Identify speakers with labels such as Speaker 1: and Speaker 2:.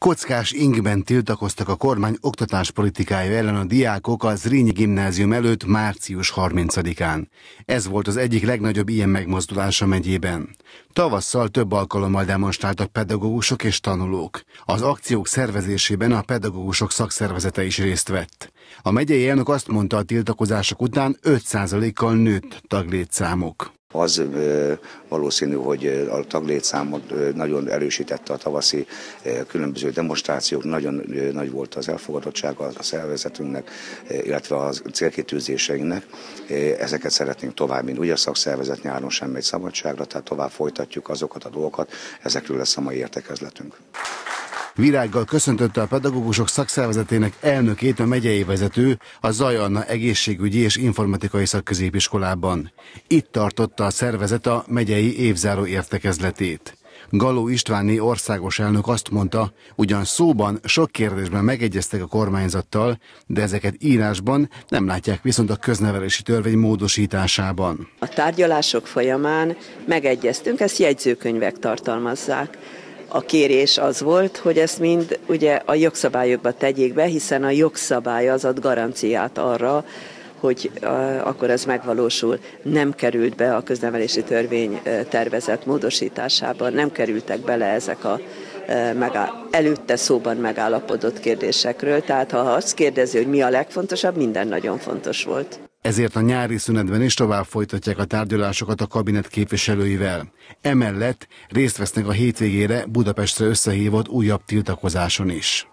Speaker 1: Kockás ingben tiltakoztak a kormány oktatáspolitikája ellen a diákok a Zrínyi gimnázium előtt március 30-án. Ez volt az egyik legnagyobb ilyen megmozdulás a megyében. Tavasszal több alkalommal demonstráltak pedagógusok és tanulók. Az akciók szervezésében a pedagógusok szakszervezete is részt vett. A megyei elnök azt mondta a tiltakozások után 5%-kal nőtt taglétszámok.
Speaker 2: Az valószínű, hogy a taglétszámot nagyon erősítette a tavaszi különböző demonstrációk, nagyon nagy volt az elfogadottsága a szervezetünknek, illetve a célkitűzéseinknek. Ezeket szeretnénk tovább, mint ugye a szakszervezet nyáron sem megy szabadságra, tehát tovább folytatjuk azokat a dolgokat, ezekről lesz a mai értekezletünk.
Speaker 1: Virággal köszöntötte a pedagógusok szakszervezetének elnökét a megyei vezető a Zaj Anna egészségügyi és informatikai szakközépiskolában. Itt tartotta a szervezet a megyei évzáró értekezletét. Galó Istvánné országos elnök azt mondta, ugyan szóban sok kérdésben megegyeztek a kormányzattal, de ezeket írásban nem látják viszont a köznevelési törvény módosításában.
Speaker 3: A tárgyalások folyamán megegyeztünk, ezt jegyzőkönyvek tartalmazzák a kérés az volt, hogy ezt mind ugye a jogszabályokba tegyék be, hiszen a jogszabály az ad garanciát arra, hogy uh, akkor ez megvalósul. Nem került be a köznevelési törvény tervezett módosításában, nem kerültek bele ezek a uh, előtte szóban megállapodott kérdésekről. Tehát ha azt kérdezi, hogy mi a legfontosabb, minden nagyon fontos volt.
Speaker 1: Ezért a nyári szünetben is tovább folytatják a tárgyalásokat a kabinet képviselőivel. Emellett részt vesznek a hétvégére Budapestre összehívott újabb tiltakozáson is.